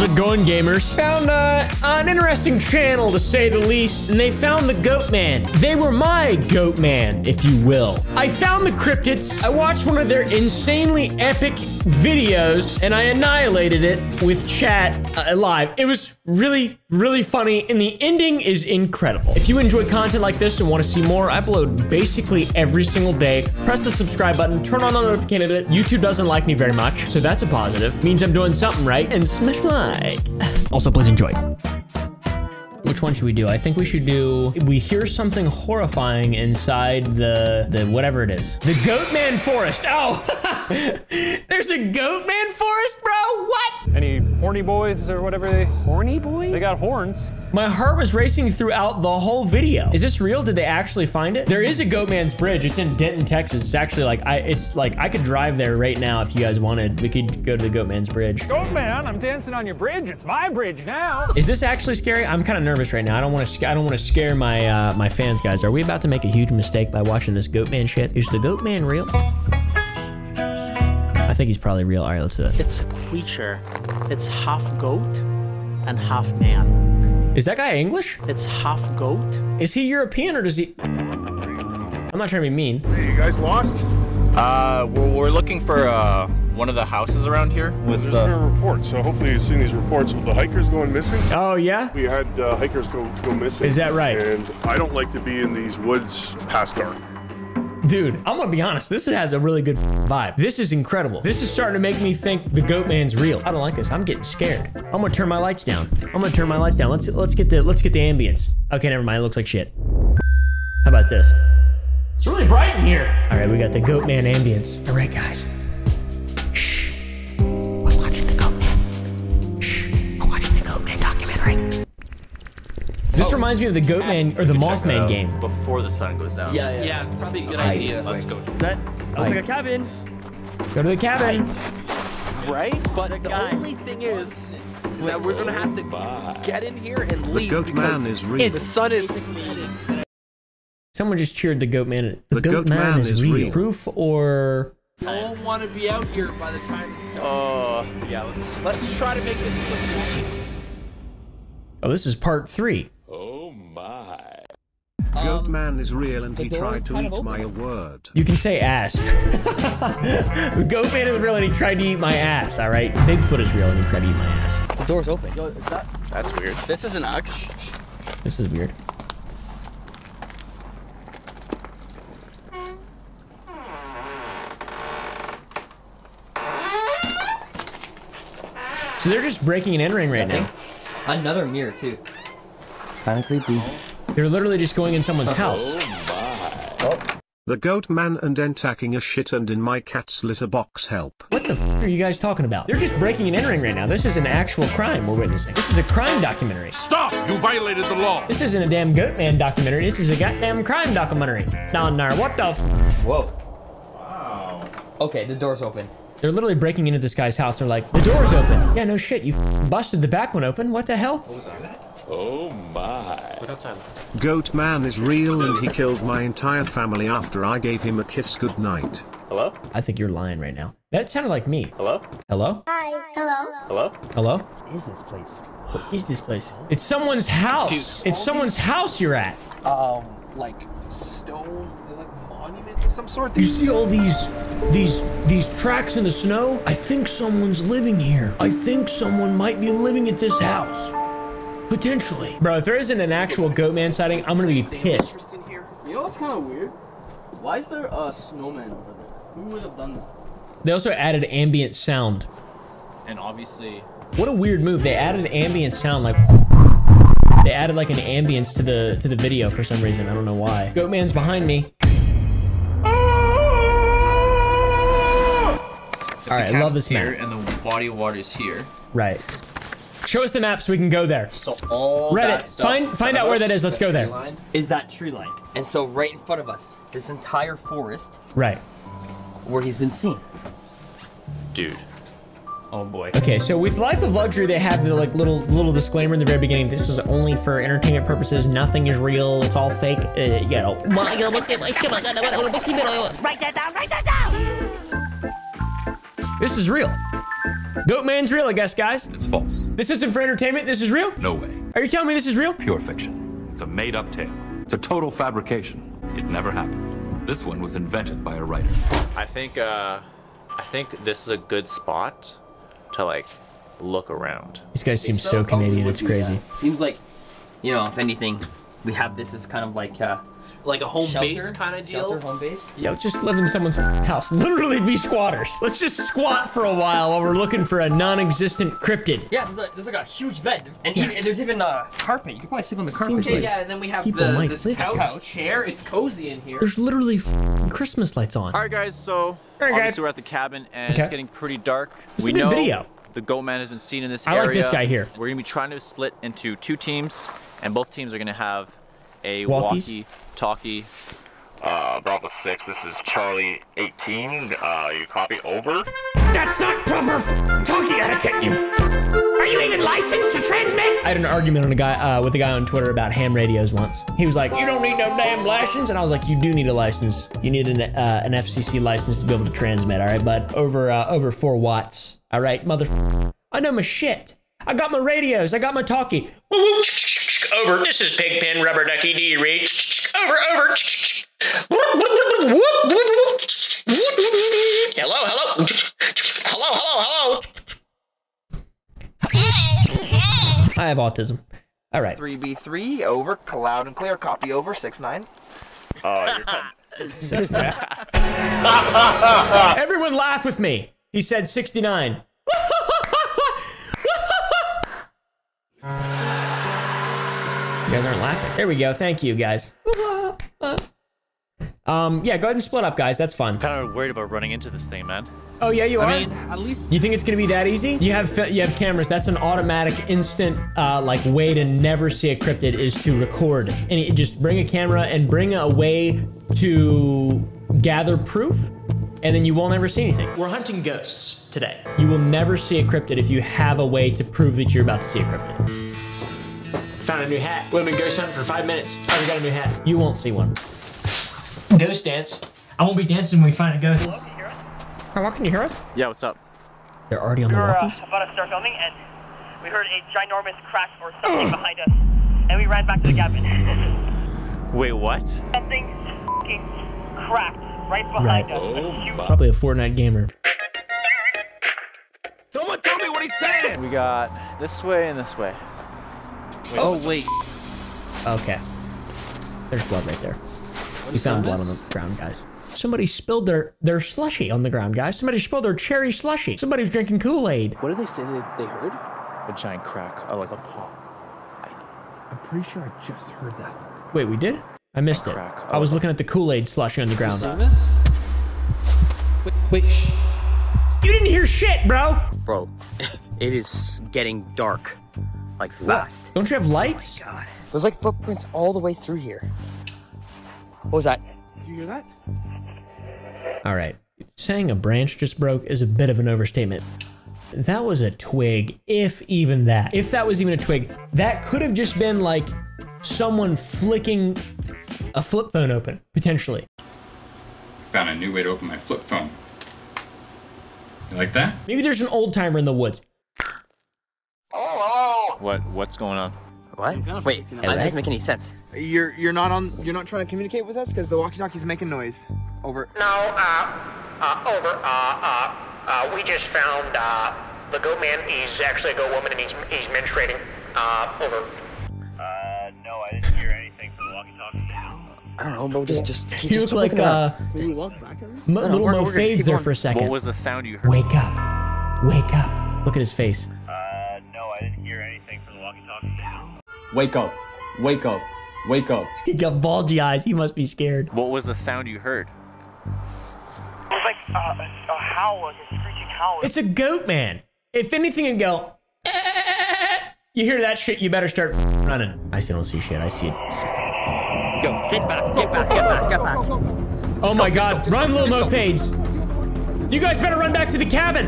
How's it going, gamers? Found uh, an interesting channel, to say the least, and they found the Goat Man. They were my Goat Man, if you will. I found the cryptids, I watched one of their insanely epic videos, and I annihilated it with chat uh, live. It was really, really funny, and the ending is incredible. If you enjoy content like this and want to see more, I upload basically every single day. Press the subscribe button, turn on the notification bit. YouTube doesn't like me very much, so that's a positive. Means I'm doing something right, and smash like. Also, please enjoy. Which one should we do? I think we should do. We hear something horrifying inside the the whatever it is. The Goatman Forest. Oh, there's a Goatman Forest, bro. What? Any horny boys or whatever they horny boys? They got horns. My heart was racing throughout the whole video. Is this real? Did they actually find it? There is a Goatman's Bridge. It's in Denton, Texas. It's actually like I. It's like I could drive there right now if you guys wanted. We could go to the Goatman's Bridge. Goat man, I'm dancing on your bridge. It's my bridge now. Is this actually scary? I'm kind of nervous right now. I don't want to. I don't want to scare my uh, my fans, guys. Are we about to make a huge mistake by watching this Goatman shit? Is the Goatman real? I think he's probably real. All right, let's do it. It's a creature. It's half goat and half man. Is that guy English? It's half goat. Is he European or does he? I'm not trying to be mean. Hey, you guys lost? Uh, we're, we're looking for uh, one of the houses around here. There's been a report, so hopefully you've seen these reports of the hikers going missing. Oh yeah. We had uh, hikers go, go missing. Is that right? And I don't like to be in these woods past dark. Dude, I'm gonna be honest. This has a really good vibe. This is incredible. This is starting to make me think the goat man's real. I don't like this. I'm getting scared. I'm gonna turn my lights down. I'm gonna turn my lights down. Let's let's get the let's get the ambience. Okay, never mind. It looks like shit. How about this? It's really bright in here. All right, we got the goat man ambience. All right, guys. Reminds me of the Goatman or the Mothman game. Before the sun goes down. Yeah, yeah. it's probably a good Right. idea. Let's go. That looks like a cabin, Go to the cabin. right? But the only thing is, is that we're gonna have to get in here and The leave goat man because is real. the sun is setting. Someone just cheered the goat man. The, The goat, goat man, man is, is real. real. Proof or I Don't want to be out here by the time it's done. Uh, yeah, let's. Let's try to make this quick. oh, this is part three. Goat um, man is real and he tried to eat my open. word. You can say ass. the goat man is real and he tried to eat my ass. All right, Bigfoot is real and he tried to eat my ass. The door's open. That's weird. This is an ox. This is weird. So they're just breaking and entering right now. Another mirror too. Kind of creepy. They're literally just going in someone's oh, house. The goat man and attacking a shit and in my cat's litter box help. What the f are you guys talking about? They're just breaking and entering right now. This is an actual crime we're witnessing. This is a crime documentary. Stop! You violated the law! This isn't a damn goat man documentary. This is a goddamn crime documentary. Down there. What the f? Whoa. Wow. Okay, the door's open. They're literally breaking into this guy's house. They're like, the door's open. Yeah, no shit. You f- busted the back one open. What the hell? Goat man is real and he killed my entire family after I gave him a kiss goodnight. Hello? I think you're lying right now. That sounded like me. Hello? Hello? Hi. Hello. Hello? Hello? What is this place? What is this place? It's someone's house. it's someone's house you're at. Um, like stone, they're like monuments of some sort. You see all these these these tracks in the snow? I think someone's living here. I think someone might be living at this house. Potentially. Bro, if there isn't an actual goat man sighting, I'm gonna be pissed. Interest in here. You know what's kind of weird? Why is there a snowman over there? Who would have done that? They also added ambient sound. And obviously, What a weird move. They added ambient sound like they added like an ambience to the to the video for some reason. I don't know why. Goatman's behind me. All right, I love this here map. and the body of water is here. Right. Show us the map so we can go there. So all that Reddit, stuff find find out where that is. Let's go there. Is that tree line? And so right in front of us, this entire forest Right. where he's been seen. Dude. Oh boy. Okay, so with Life of Luxury, they have the like little little disclaimer in the very beginning. This was only for entertainment purposes. Nothing is real. It's all fake. Uh, you know. Write that down. Write that down. This is real. Goatman's real, I guess, guys. It's false. This isn't for entertainment. This is real. No way. Are you telling me this is real? Pure fiction. It's a made up tale. It's a total fabrication. It never happened. This one was invented by a writer. I think uh, I think this is a good spot to like look around. These guys seem so Canadian. It's crazy. Seems like, you know, if anything, we have this as kind of like uh, Like a home shelter, base kind of deal. Shelter, home base. Yeah, let's just live in someone's house. Literally be squatters. Let's just squat for a while while we're looking for a non-existent cryptid. Yeah, there's, a, there's like a huge bed, and, even, and there's even a carpet. You could probably sleep on the carpet. Seems too. like- Yeah, and then we have the, might this live here. couch, chair. It's cozy in here. There's literally Christmas lights on. All right, guys. So right, obviously guys. we're at the cabin and Okay. it's getting pretty dark. This is we a good know video. the goat man has been seen in this I area. like this guy here. We're gonna be trying to split into two teams, and both teams are gonna have a Walkies? walkie-talkie. Uh, Bravo 6, this is Charlie 18. Uh, you copy over? That's not proper f- talking etiquette, you. Are you even licensed to transmit? I had an argument on a guy uh, with a guy on Twitter about ham radios once. He was like, "You don't need no damn license," and I was like, "You do need a license. You need an uh, an FCC license to be able to transmit. All right, but over uh, over four watts. All right, mother. I know my shit. I got my radios. I got my talkie. Over. This is Pigpen Rubber Ducky. Do you read? Over. Over. Hello. Hello. Hello. Hello. Hello. I have autism. All right. 3B3 over, loud and clear. Copy over, 6-9. Uh, you're cutting. Everyone laugh with me. He said 69. You guys aren't laughing. There we go. Thank you, guys. Um, yeah, go ahead and split up, guys. That's fun. Kind of worried about running into this thing, man. Oh yeah, you are. I mean, at least you think it's gonna be that easy? You have you have cameras. That's an automatic, instant, uh, like way to never see a cryptid is to record and it, just bring a camera and bring a way to gather proof, and then you won't ever see anything. We're hunting ghosts today. You will never see a cryptid if you have a way to prove that you're about to see a cryptid. Found a new hat. We've ghost hunting for five minutes. Oh, I got a new hat. You won't see one. Ghost dance. I won't be dancing when we find a ghost. Hello, can you hear us? Yeah, what's up? They're already on the uh, walkies. about to start filming, and we heard a ginormous crash or something behind us, and we ran back to the cabin. Wait, what? something fucking cracked right behind Right. us. A oh Probably a Fortnite gamer. Someone tell me what he's saying! We got this way and this way. Oh, wait. Okay. There's blood right there. You found blood on the ground, guys. Somebody spilled their their slushy on the ground, guys. Somebody spilled their cherry slushy. Somebody was drinking Kool-Aid. What did they say they, they heard? A giant crack, uh, like a pop. I'm pretty sure I just heard that. Wait, we did? I missed it. Crack. I was looking at the Kool-Aid slushy on the ground. Seen this? Wait, wait, shh. You didn't hear shit, bro. Bro, it is getting dark. Like fast. Don't you have oh lights? God. There's like footprints all the way through here. What was that? You hear that? All right. Saying a branch just broke is a bit of an overstatement. That was a twig, if even that. If that was even a twig, that could have just been like someone flicking a flip phone open, potentially. Found a new way to open my flip phone. You like that? Maybe there's an old timer in the woods. What? What's going on? What? Wait, that doesn't make any sense. You're you're not on. You're not trying to communicate with us because the walkie-talkie's making noise. Over. No, uh, uh, over. Uh, uh, uh, we just found, uh, the goat man. He's actually a goat woman and he's, he's menstruating. Uh, over. Uh, no, I didn't hear anything from the walkie-talkie. I don't know, bro. Just, just, keep, You just look keep like looking uh, around. We walk back at no, little we're- Mo fades there on. for a second. What was the sound you heard? Wake up. Wake up. Look at his face. Wake up! Wake up! Wake up! He got bulgy eyes. He must be scared. What was the sound you heard? It was like uh, a, a howl, like a screeching howl. It's a goat man. If anything, it'd go. You hear that shit, you better start running. I still don't see shit. I see it. Yo, get back, get back, get back, get back. Oh my god, run, little Mo fades. You guys better run back to the cabin.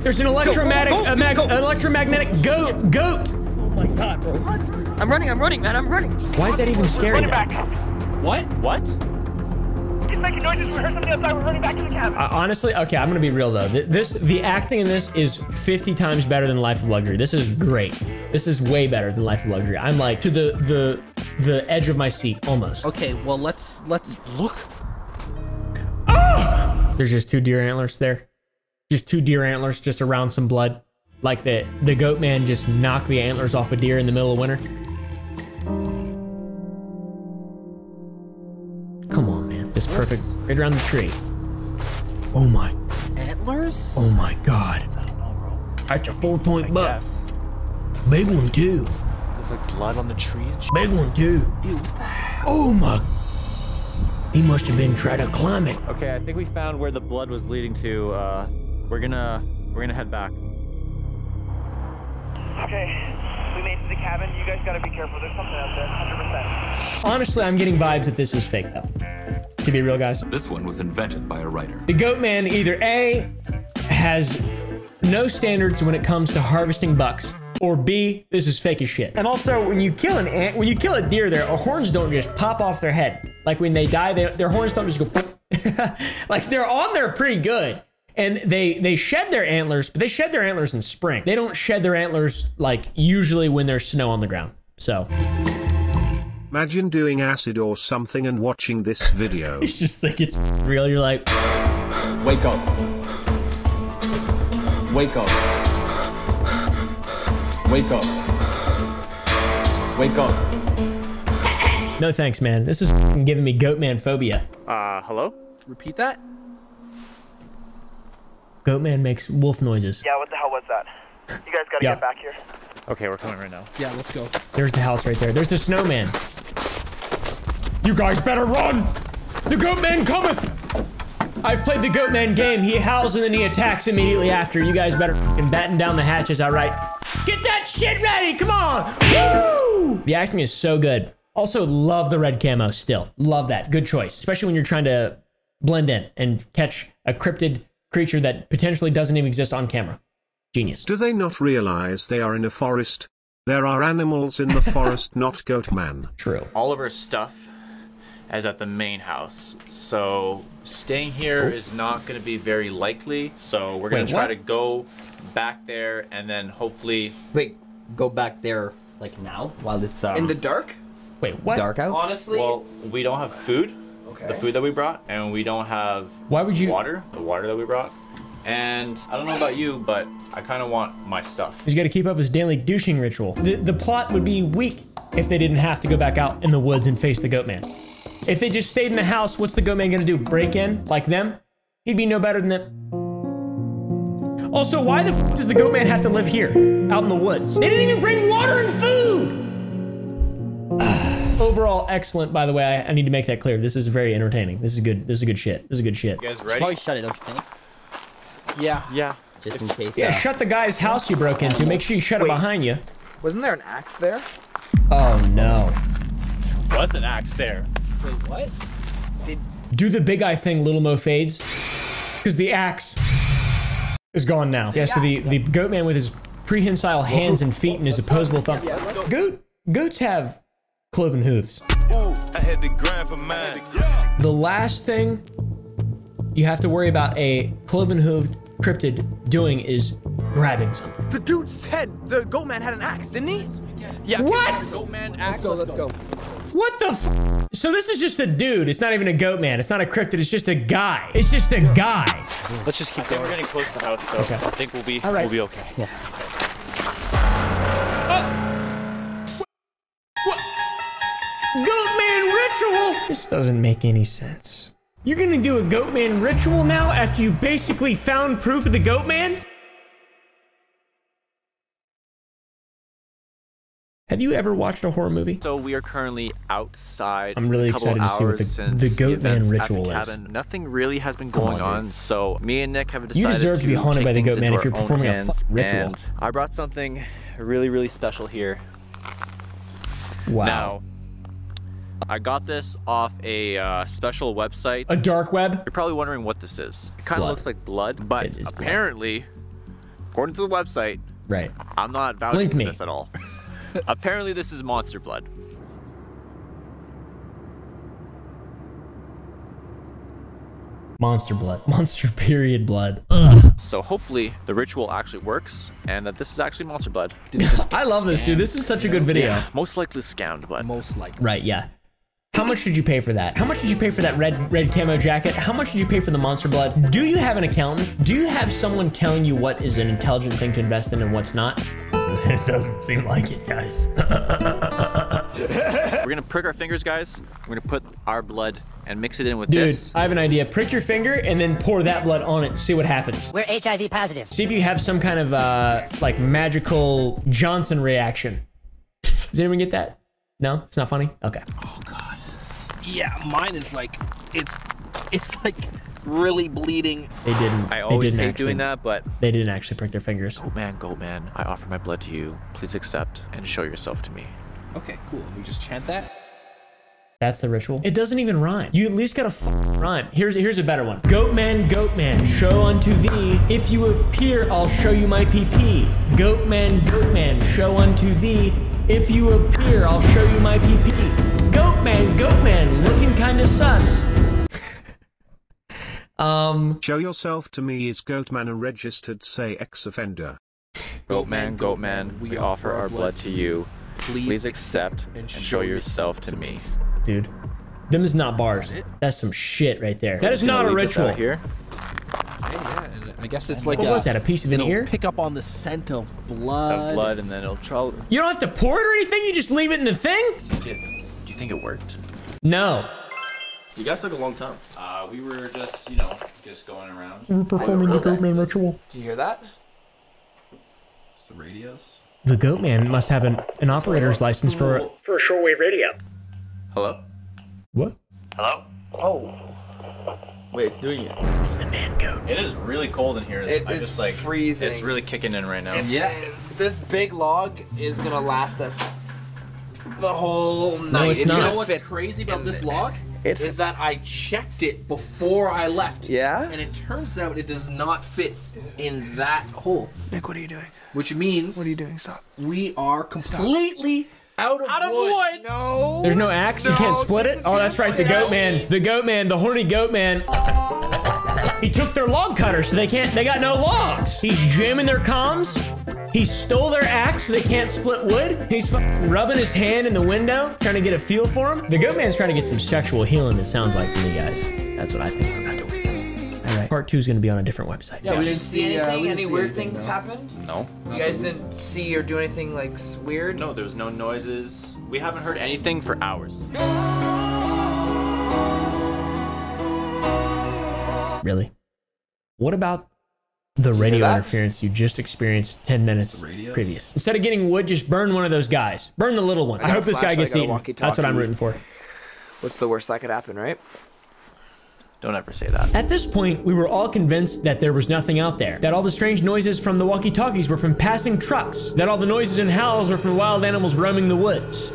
There's an electromagnetic, go, a mag- an electromagnetic goat. Goat. Oh my god, bro. I'm running, I'm running, man, I'm running. Why is that even scary? Running back. What? What? is making noises. We heard something outside. We're running back to the cabin. I- honestly, okay, I'm gonna be real though. This, the acting in this is 50 times better than Life of Luxury. This is great. This is way better than Life of Luxury. I'm like to the the the edge of my seat almost. Okay, well let's let's look. Ah! There's just two deer antlers there. Just two deer antlers just around some blood. Like the the goat man just knocked the antlers off a deer in the middle of winter. Come on, man. This perfect right around the tree. Oh my. Antlers? Oh my god. That's a four point buck. Big one too. There's like blood on the tree and shit. Big one too. Ew, what the hell? Oh my. He must have been trying to climb it. Okay, I think we found where the blood was leading to. Uh, we're gonna we're gonna head back. Okay. We made it to the cabin. You guys gotta be careful. There's something out there. 100%. Honestly, I'm getting vibes that this is fake though. To be real, guys. This one was invented by a writer. The goat man either A has no standards when it comes to harvesting bucks, or B, this is fake as shit. And also, when you kill an ant, when you kill a deer, their horns don't just pop off their head. Like when they die, they, their horns don't just go. like they're on there pretty good, and they they shed their antlers, but they shed their antlers in spring. They don't shed their antlers like usually when there's snow on the ground. So Imagine doing acid or something and watching this video. you just think it's real. You're like, Wake up. Wake up. Wake up. Wake up. no thanks, man. This is giving me goat man phobia. Uh, hello? Repeat that? Goat man makes wolf noises. Yeah, what the hell was that? You guys gotta Yeah. get back here. Okay, we're coming right now. Yeah, let's go. There's the house right there. There's the snowman. You guys better run! The goat man cometh! I've played the goat man game. He howls and then he attacks immediately after. You guys better fucking batten down the hatches, alright? Get that shit ready! Come on! Woo! The acting is so good. Also, love the red camo still. Love that. Good choice. Especially when you're trying to blend in and catch a cryptid creature that potentially doesn't even exist on camera. Genius. Do they not realize they are in a forest? There are animals in the forest, not goat man. True. All of our stuff is at the main house, so staying here is not going to be very likely. So we're going to try what? to go back there and then hopefully. Wait, go back there like now while it's um, In the dark? Wait, what? Dark out. Honestly, Well, we don't have food. Okay. The food that we brought, and we don't have. Why would you- Water. The water that we brought. And I don't know about you, but I kind of want my stuff. He's got to keep up his daily douching ritual. The, the plot would be weak if they didn't have to go back out in the woods and face the goat man. If they just stayed in the house, what's the goat man gonna do? Break in like them? He'd be no better than them. Also, why the f does the goat man have to live here, out in the woods? They didn't even bring water and food! Overall, excellent, by the way. I, I need to make that clear. This is very entertaining. This is good. This is good shit. This is good shit. You guys ready? Probably shut it, don't you think? yeah. Yeah. Just in case. Yeah, uh, shut the guy's house you broke into. Make sure you shut it behind you. Wasn't there an axe there? Oh no. Was an axe there? Wait, what? Do the big eye thing, Little Mo fades. Because the axe is gone now. Yeah, so the, the goat man with his prehensile hands and feet and his opposable thumb. Goat, goats have cloven hooves. I had to grind for mine. The last thing you have to worry about a cloven hooved cryptid doing is grabbing something. The dude said the goat man had an axe, didn't he? Yeah. What? Goat man Let's go, let's go. What the f? So this is just a dude. It's not even a goat man. It's not a cryptid. It's just a guy. It's just a guy. Let's just keep going. we're getting close to the house, so Okay. I think we'll be All right. we'll be okay. Goat ritual? This doesn't make any sense. You're gonna do a goat man ritual now after you basically found proof of the goat man? Have you ever watched a horror movie? So we are currently outside. I'm really excited to see what the- the Goat Man the ritual is. Nothing really has been Come going on, on, so me and Nick have decided You deserve to be haunted by the things Goat Man if you're performing a ritual. And I brought something really, really special here. Wow. Now, I got this off a uh, special website. A dark web? You're probably wondering what this is. It kind of looks like blood, but It is blood. apparently, according to the website, Right. I'm not vouching Link for me. this at all. apparently, this is monster blood. Monster blood. Monster period blood. Ugh. So hopefully the ritual actually works and that this is actually monster blood. I love this, dude. This is such a good video. Yeah, most likely scammed, but most likely. Right, yeah. How much did you pay for that? How much did you pay for that red red camo jacket? How much did you pay for the monster blood? Do you have an accountant? Do you have someone telling you what is an intelligent thing to invest in and what's not? it doesn't seem like it, guys. We're gonna prick our fingers, guys. We're gonna put our blood and mix it in with Dude, this. I have an idea. Prick your finger and then pour that blood on it. See what happens. We're HIV positive. See if you have some kind of uh, like magical Johnson reaction. Does anyone get that? No, it's not funny. Okay. Oh God. Yeah, mine is like, it's, it's like really bleeding. They didn't. I always didn't hate actually, doing that, but They didn't actually prick their fingers. Goat man, goat man, I offer my blood to you. Please accept and show yourself to me. Okay, cool. We just chant that. That's the ritual. It doesn't even rhyme. You at least gotta f rhyme. Here's here's a better one. Goat man, goat man, show unto thee. If you appear, I'll show you my PP. Goat man, goat man, show unto thee. If you appear, I'll show you my PP. Looking kinda sus. um. Show yourself to me is Goatman a registered say ex-offender? Goatman, Goatman, we offer our blood to you. Please accept and show yourself to me. Dude, them is not bars. That's some shit right there. That is not a leave this out ritual. Here. Yeah, and I guess it's like What a- was that, a piece of an ear? Pick up on the scent of blood. Of blood, and then it'll try. You don't have to pour it or anything. You just leave it in the thing. Do you think it worked? No. You guys took a long time. Uh, we were just, you know, just going around. We're performing the Goatman ritual. Do you hear that? It's the radios. The Goatman must have an, an operator's license for for a shortwave radio. Hello? What? Hello? Oh. Wait, it's doing it. It's the man goat. It is really cold in here. It I is just like freezing. It's really kicking in right now. Yeah. This big log is gonna last us the whole night. it's You not. know what's crazy about this log? It's- is that I checked it before I left. Yeah? And it turns out it does not fit in that hole. Nick, what are you doing? Which means What are you doing? Stop. we are completely out of Out of wood. wood. No. There's no axe. you can't split it. Oh, that's right. The gonna goat man. The goat man. The horny goat man. He took their log cutter, so they can't. They got no logs. He's jamming their comms. He stole their axe, so they can't split wood. He's fucking rubbing his hand in the window, trying to get a feel for him. The goat man's trying to get some sexual healing. It sounds like to me, guys. That's what I think we're about to witness. All right. Part two is going to be on a different website. Yeah, we didn't see uh, anything. we didn't any see weird anything, things no. happen? No. You guys didn't see or do anything like weird? No, there's no noises. We haven't heard anything for hours. Really? What about the radio interference you just experienced 10 minutes previous? Instead of getting wood, just burn one of those guys. Burn the little one. I, got hope this guy gets I eaten. That's what I'm rooting for. What's the worst that could happen, right? Don't ever say that. At this point, we were all convinced that there was nothing out there, that all the strange noises from the walkie-talkies were from passing trucks, that all the noises and howls were from wild animals roaming the woods.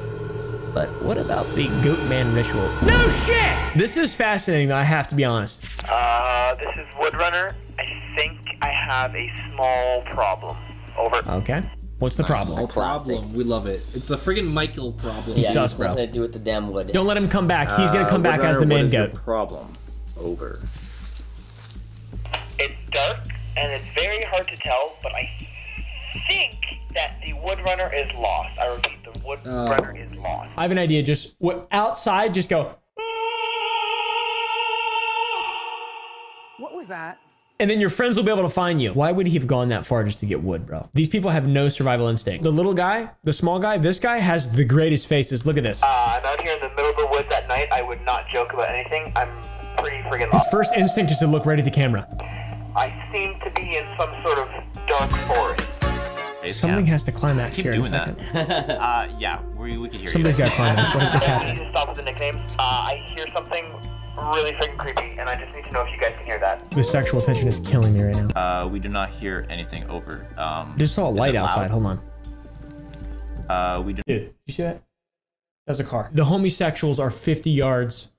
But what about the goat man ritual? No shit! This is fascinating, I have to be honest. Uh, this is Woodrunner. I think I have a small problem. Over. Okay. What's the problem? No problem. We love it. It's a friggin' Michael problem. He's Yeah, sus, he's bro. nothing to do with the damn wood. Don't let him come back. He's gonna come back as the man goat. problem? Over. It's dark and it's very hard to tell, but I think that the Woodrunner is lost. I repeat, the Woodrunner is lost. I have an idea. Just what outside, just go, What was that? and then your friends will be able to find you. Why would he have gone that far just to get wood, bro? These people have no survival instinct. The little guy, the small guy, this guy has the greatest faces. Look at this. Uh, I'm out here in the middle of the woods at night. I would not joke about anything. I'm pretty friggin' His first instinct is to look right at the camera. I seem to be in some sort of dark forest. Something has to climax Keep here in a doing that. second. uh, yeah, we, we can hear Somebody's you. Somebody's got to climax. What, what's I need happening? to stop with the nicknames. Uh, I hear something really freaking creepy, and I just need to know if you guys can hear that. The sexual tension is killing me right now. Uh, we do not hear anything over. Um, Just saw a light outside. Hold on. Uh, we do. Dude, you see that? That's a car. The homosexuals are 50 yards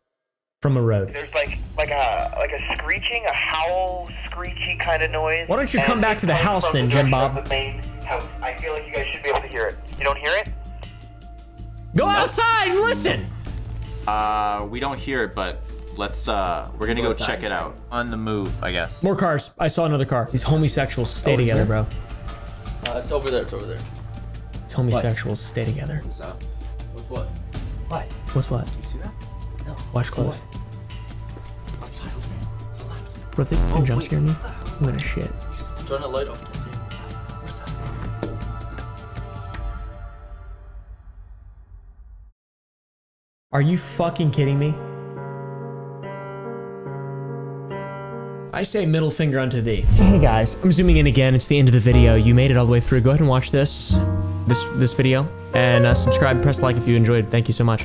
from a road. There's like like a like a screeching, a howl, screechy kind of noise. Why don't you come back to the house then, Jim Bob? The main house. I feel like you guys should be able to hear it. You don't hear it? Go outside and listen. Uh, we don't hear it, but let's uh, we're gonna go What's check it out on the move, I guess. More cars. I saw another car. These homosexuals stay Oh, together, bro. Uh, it's over there. It's over there. These homosexuals stay together. What's that? What's what? What? What's what? You see that? No. Watch close. Outside. The left. Bro, they Oh, can jump wait. scare me. I'm gonna shit. Turn the light off. Are you fucking kidding me? I say middle finger unto thee. Hey guys, I'm zooming in again. It's the end of the video. You made it all the way through. Go ahead and watch this, this, this video, and uh, subscribe. Press like if you enjoyed. Thank you so much.